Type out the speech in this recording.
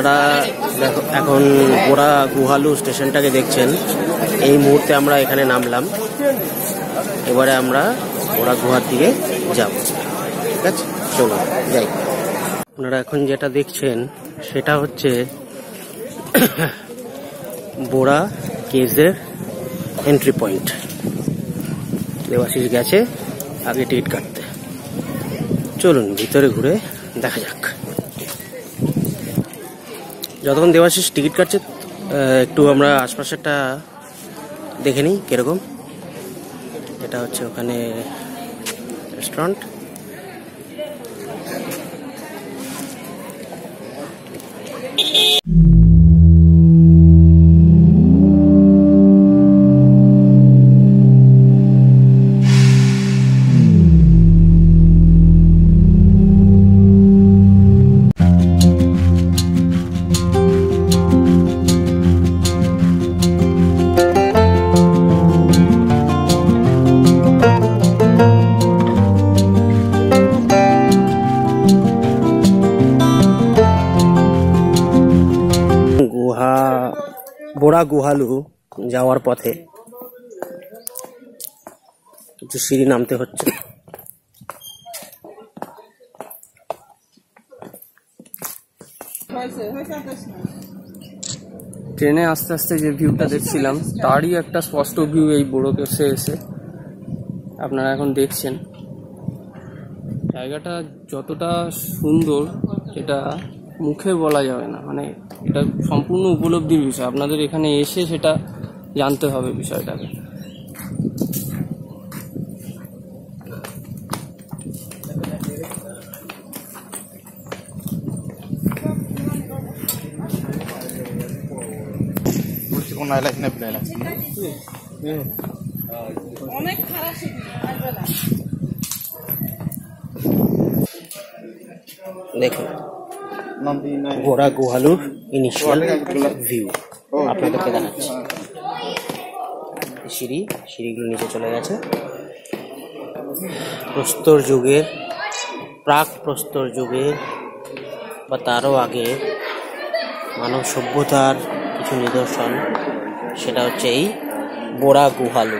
আপনারা এখন গোড়া গুহালু স্টেশনটাকে দেখছেন। এই মুহূর্তে আমরা এখানে নামলাম। এবারে আমরা গোড়া গুহার দিকে যাব। ঠিক আছে? চলুন যাই। আপনারা এখন যেটা দেখছেন, সেটা হচ্ছে বোড়া কেজের এন্ট্রি পয়েন্ট দেবাশিস গেছে আগে টিকিট কাটতে। চলুন, ভিতরে ঘুরে দেখা যাক। যতক্ষণ দেওয়া দেবাশিস টিকিট কাটছে একটু আমরা আশপাশেরটা দেখে নিই কীরকম। এটা হচ্ছে ওখানে রেস্টুরেন্ট বোড়া গুহালু যাওয়ার পথে কিছু সিঁড়ি নামতে হচ্ছে। ট্রেনে আস্তে আস্তে যে ভিউটা দেখছিলাম, তারই একটা স্পষ্ট ভিউ এই বড় কেসে এসে আপনারা এখন দেখছেন। জায়গাটা যতটা সুন্দর এটা মুখে বলা যাবে না। মানে এটা সম্পূর্ণ উপলব্ধির বিষয়। আপনাদের এখানে এসে সেটা জানতে হবে বিষয়টাকে। দেখুন গোড়া গুহালুর ইনিশিয়াল ভিউ আপনাদেরকে দেখাচ্ছি সিঁড়ি, সিঁড়িগুলো নিচে চলে গেছে। প্রস্তর যুগের, প্রাক প্রস্তর যুগের বা তারও আগে মানব সভ্যতার কিছু নিদর্শন, সেটা হচ্ছে এই বোড়া গুহালু।